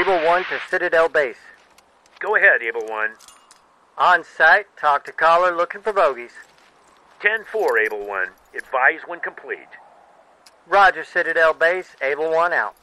Able 1 to Citadel Base. Go ahead, Able 1. On site, talk to caller looking for bogeys. 10-4, Able 1. Advise when complete. Roger, Citadel Base. Able 1 out.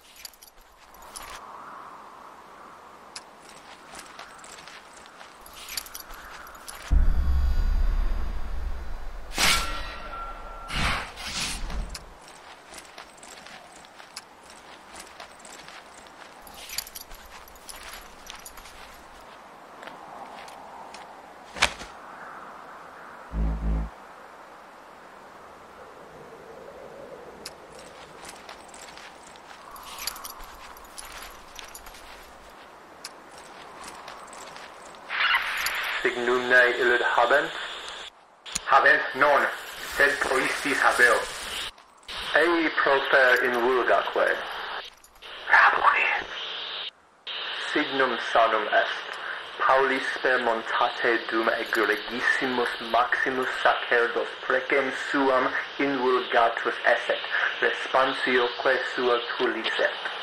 signunae illud habent, habent non, sed proistis habeo. Ei profer in vulgaque. Rabuni. Signum sanum est. Paulis per montate dum egregissimus maximus sacerdos precem suam in vulgatus esset, responsioque sua tulisset.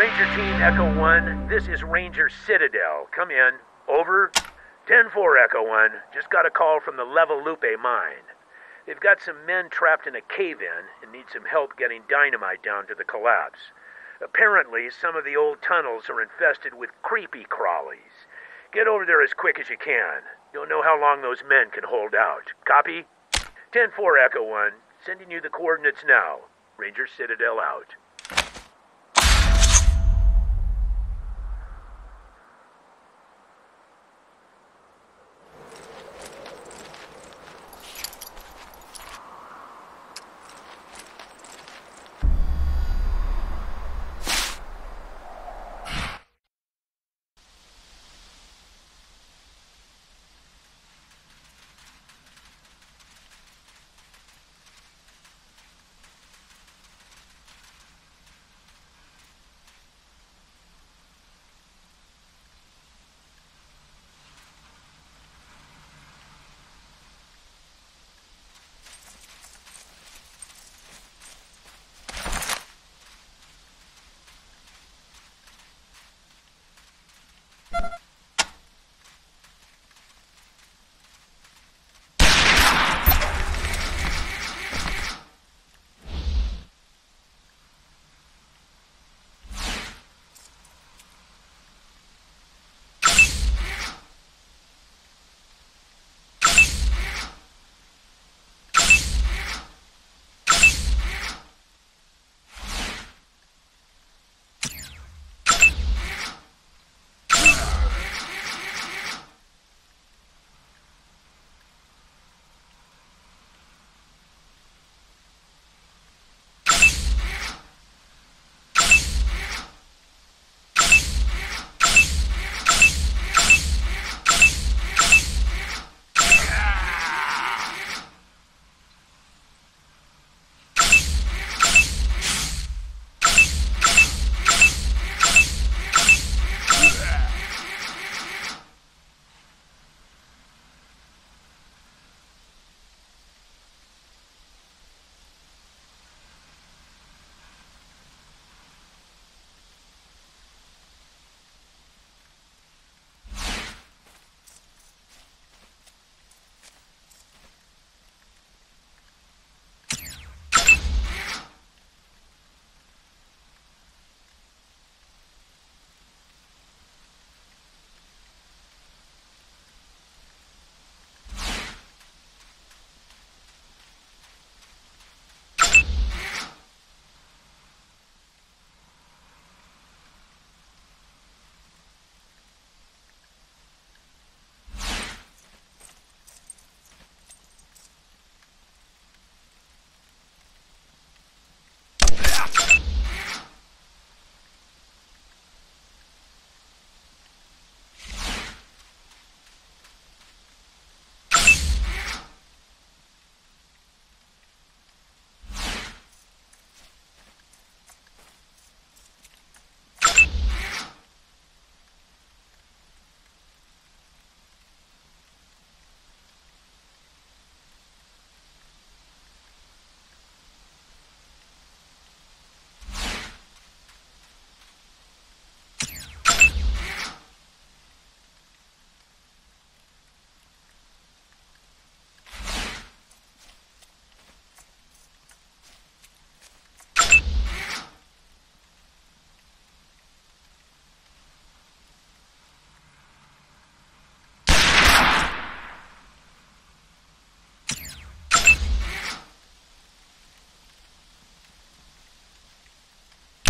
Ranger Team Echo 1, this is Ranger Citadel. Come in. Over. 10-4 Echo 1. Just got a call from the Leve L'Upe mine. They've got some men trapped in a cave-in and need some help getting dynamite down to the collapse. Apparently, some of the old tunnels are infested with creepy crawlies. Get over there as quick as you can. You'll know how long those men can hold out. Copy? 10-4 Echo 1. Sending you the coordinates now. Ranger Citadel out.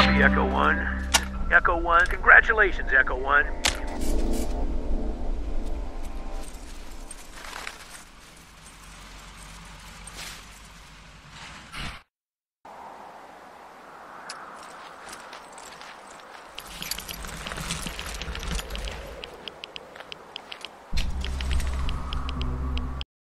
Copy, Echo 1. Echo 1. Congratulations, Echo 1.